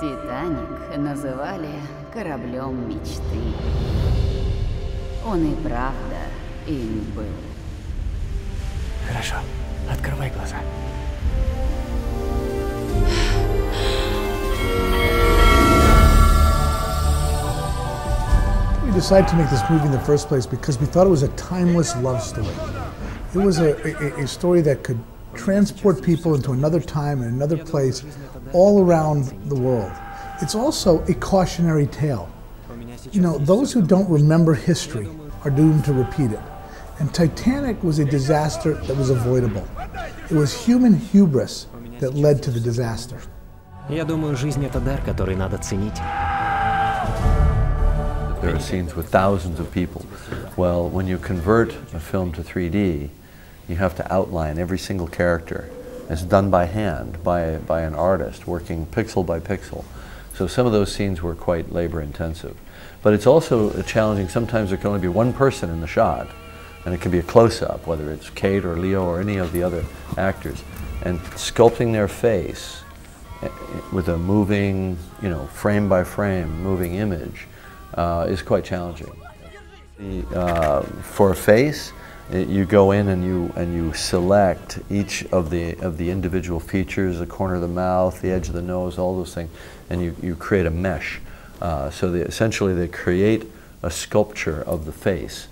Титаник называли кораблем мечты. Он и правда им был. Хорошо, открывай глаза. We decided to make this movie in the first place because we thought it was a timeless love story. It was a, a, a story that could transport people into another time and another place all around the world. It's also a cautionary tale. You know, those who don't remember history are doomed to repeat it. And Titanic was a disaster that was avoidable. It was human hubris that led to the disaster. Я думаю, жизнь это дар, который надо ценить. There are scenes with thousands of people. Well, when you convert a film to 3D, you have to outline every single character. It's done by hand, by, by an artist, working pixel by pixel. So some of those scenes were quite labor intensive. But it's also challenging. Sometimes there can only be one person in the shot, and it can be a close up, whether it's Kate or Leo or any of the other actors. And sculpting their face eh, with a moving, you know, frame by frame, moving image uh, is quite challenging. The, uh, for a face, you go in and you and you select each of the of the individual features, the corner of the mouth, the edge of the nose, all those things, and you, you create a mesh. Uh, so they, essentially, they create a sculpture of the face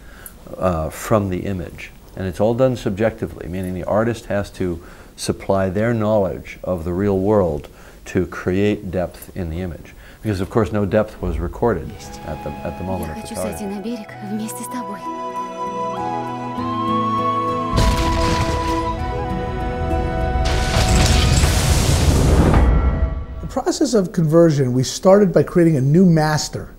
uh, from the image, and it's all done subjectively, meaning the artist has to supply their knowledge of the real world to create depth in the image. Because of course, no depth was recorded at the at the moment of photography. Process of conversion, we started by creating a new master,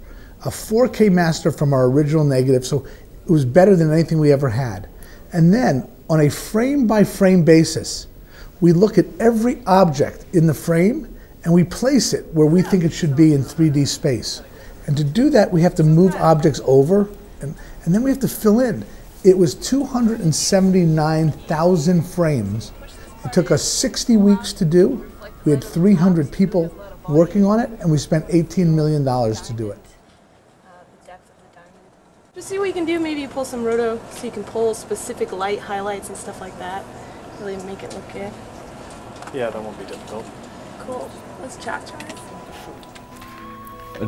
a 4K master from our original negative, so it was better than anything we ever had. And then, on a frame by frame basis, we look at every object in the frame and we place it where we think it should be in 3D space. And to do that, we have to move objects over and, and then we have to fill in. It was 279,000 frames. It took us 60 weeks to do. We had 300 people working on it, and we spent $18 million to do it. Just see what you can do. Maybe you pull some roto so you can pull specific light highlights and stuff like that. Really make it look good. Yeah, that won't be difficult. Cool. Let's chat, chat.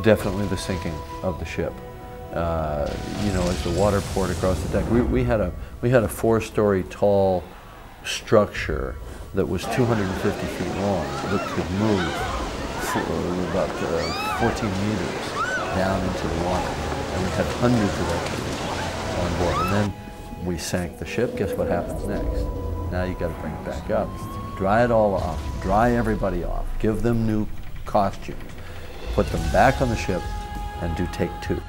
Definitely the sinking of the ship. Uh, you know, as the water poured across the deck, we, we had a we had a four-story tall structure that was 250 feet long that could move about uh, 14 meters down into the water, and we had hundreds of extras on board. And then we sank the ship. Guess what happens next? Now you got to bring it back up, dry it all off, dry everybody off, give them new costumes, put them back on the ship, and do take two.